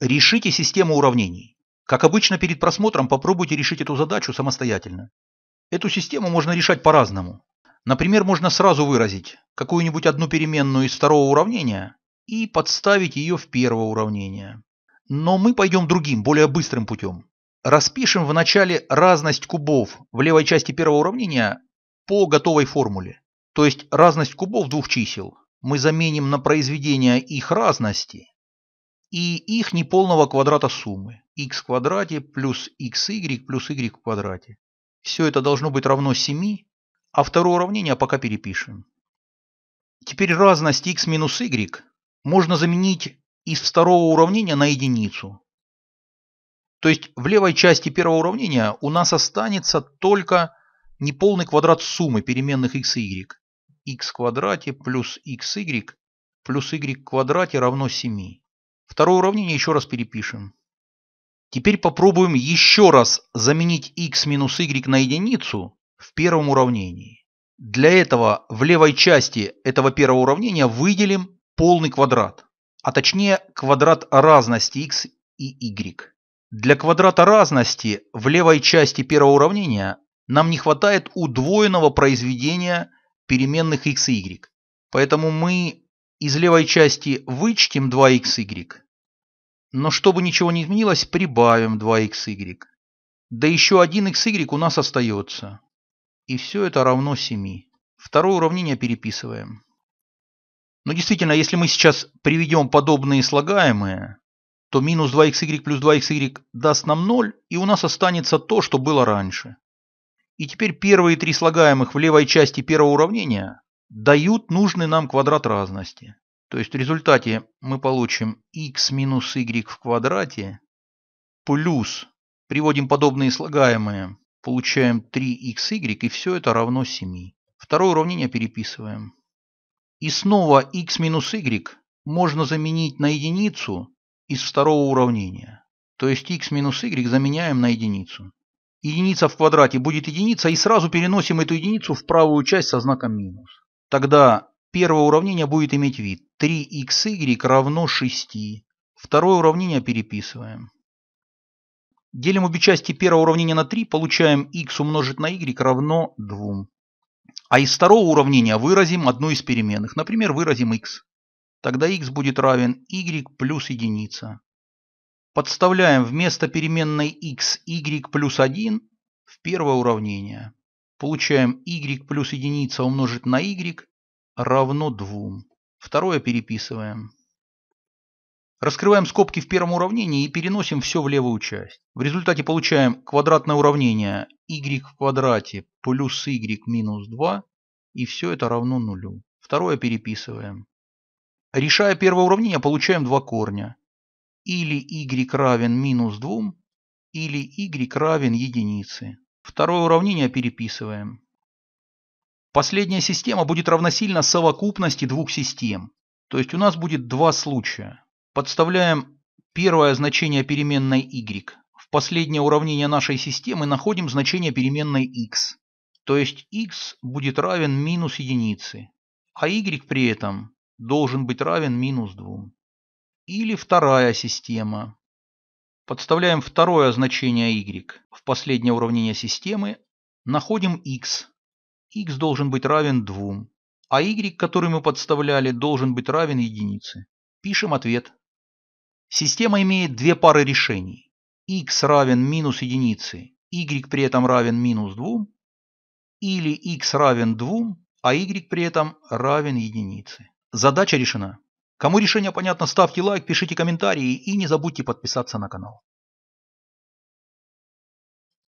Решите систему уравнений. Как обычно перед просмотром попробуйте решить эту задачу самостоятельно. Эту систему можно решать по-разному. Например, можно сразу выразить какую-нибудь одну переменную из второго уравнения и подставить ее в первое уравнение. Но мы пойдем другим, более быстрым путем. Распишем в начале разность кубов в левой части первого уравнения по готовой формуле. То есть разность кубов двух чисел мы заменим на произведение их разности и их неполного квадрата суммы x квадрате плюс xy плюс y в квадрате. Все это должно быть равно 7, а второе уравнение пока перепишем. Теперь разность x минус y можно заменить из второго уравнения на единицу. То есть в левой части первого уравнения у нас останется только неполный квадрат суммы переменных x и y. x квадрате плюс xy плюс y в квадрате равно 7. Второе уравнение еще раз перепишем. Теперь попробуем еще раз заменить x минус y на единицу в первом уравнении. Для этого в левой части этого первого уравнения выделим полный квадрат, а точнее квадрат разности x и y. Для квадрата разности в левой части первого уравнения нам не хватает удвоенного произведения переменных x и y. Поэтому мы из левой части вычтем 2xy. Но чтобы ничего не изменилось, прибавим 2xy. Да еще 1xy у нас остается. И все это равно 7. Второе уравнение переписываем. Но действительно, если мы сейчас приведем подобные слагаемые, то минус 2xy плюс 2xy даст нам 0, и у нас останется то, что было раньше. И теперь первые три слагаемых в левой части первого уравнения дают нужный нам квадрат разности. То есть в результате мы получим x минус y в квадрате плюс, приводим подобные слагаемые, получаем 3xy и все это равно 7. Второе уравнение переписываем. И снова x минус y можно заменить на единицу из второго уравнения. То есть x минус y заменяем на единицу. Единица в квадрате будет единица и сразу переносим эту единицу в правую часть со знаком минус. Тогда первое уравнение будет иметь вид 3xy равно 6. Второе уравнение переписываем. Делим обе части первого уравнения на 3, получаем x умножить на y равно 2. А из второго уравнения выразим одну из переменных, например, выразим x. Тогда x будет равен y плюс единица. Подставляем вместо переменной x y плюс 1 в первое уравнение. Получаем y плюс единица умножить на y равно 2. Второе переписываем. Раскрываем скобки в первом уравнении и переносим все в левую часть. В результате получаем квадратное уравнение y в квадрате плюс y минус 2 и все это равно нулю. Второе переписываем. Решая первое уравнение, получаем два корня. Или y равен минус 2, или y равен единице. Второе уравнение переписываем. Последняя система будет равносильна совокупности двух систем. То есть у нас будет два случая. Подставляем первое значение переменной y. В последнее уравнение нашей системы находим значение переменной x. То есть x будет равен минус единице, а y при этом должен быть равен минус 2. Или вторая система. Подставляем второе значение y в последнее уравнение системы, находим x. x должен быть равен 2, а y, который мы подставляли, должен быть равен единице. Пишем ответ. Система имеет две пары решений. x равен минус единице, y при этом равен минус 2, или x равен 2, а y при этом равен единице. Задача решена. Кому решение понятно, ставьте лайк, пишите комментарии и не забудьте подписаться на канал.